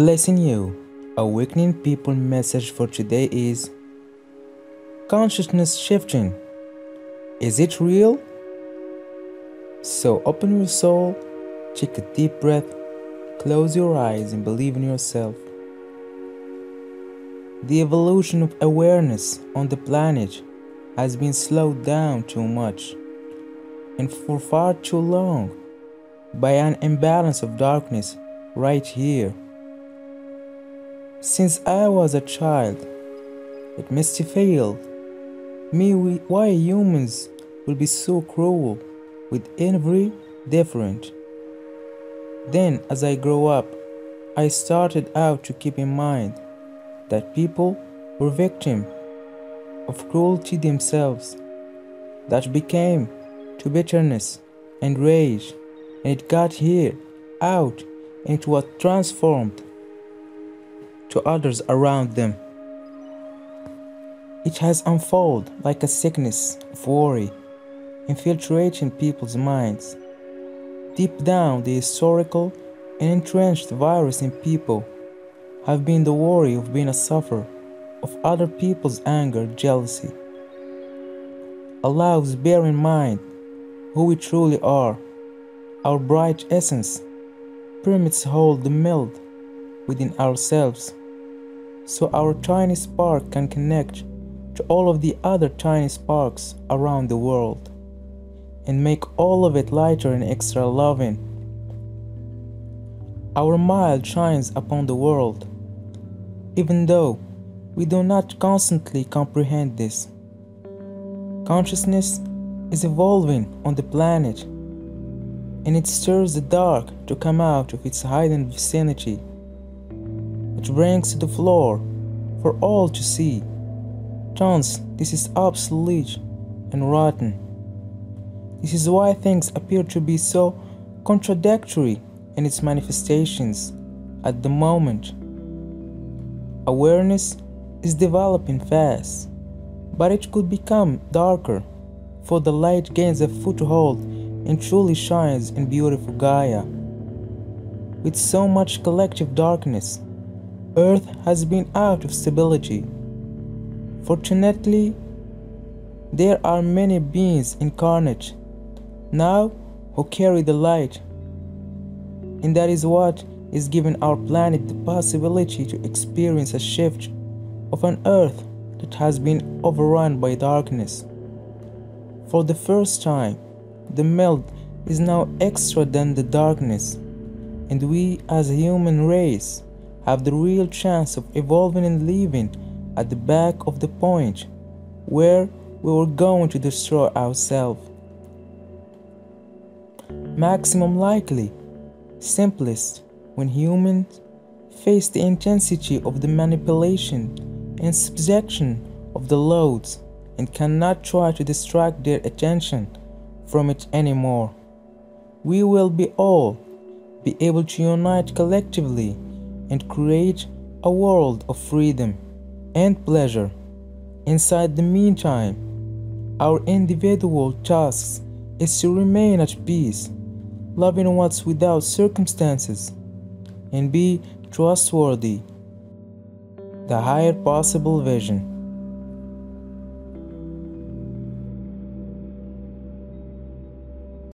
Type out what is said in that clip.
Blessing you. Awakening People message for today is Consciousness shifting. Is it real? So open your soul, take a deep breath, close your eyes, and believe in yourself. The evolution of awareness on the planet has been slowed down too much and for far too long by an imbalance of darkness right here since I was a child, it mystified me why humans will be so cruel with every different. Then, as I grew up, I started out to keep in mind that people were victims of cruelty themselves, that became to bitterness and rage, and it got here, out, and was transformed to others around them. It has unfolded like a sickness of worry, infiltrating people's minds. Deep down, the historical and entrenched virus in people have been the worry of being a sufferer of other people's anger, jealousy. Allows bear in mind who we truly are. Our bright essence permits hold the mild within ourselves so our tiny spark can connect to all of the other tiny sparks around the world and make all of it lighter and extra loving. Our mild shines upon the world, even though we do not constantly comprehend this. Consciousness is evolving on the planet, and it stirs the dark to come out of its hidden vicinity it brings to the floor for all to see. Chance, this is obsolete and rotten. This is why things appear to be so contradictory in its manifestations at the moment. Awareness is developing fast, but it could become darker, for the light gains a foothold and truly shines in beautiful Gaia. With so much collective darkness, Earth has been out of stability. Fortunately, there are many beings incarnate now who carry the light, and that is what is giving our planet the possibility to experience a shift of an Earth that has been overrun by darkness. For the first time, the melt is now extra than the darkness, and we as a human race have the real chance of evolving and living at the back of the point where we were going to destroy ourselves. Maximum likely, simplest, when humans face the intensity of the manipulation and subjection of the loads and cannot try to distract their attention from it anymore. We will be all be able to unite collectively and create a world of freedom and pleasure. Inside the meantime, our individual task is to remain at peace, loving what's without circumstances, and be trustworthy. The higher possible vision.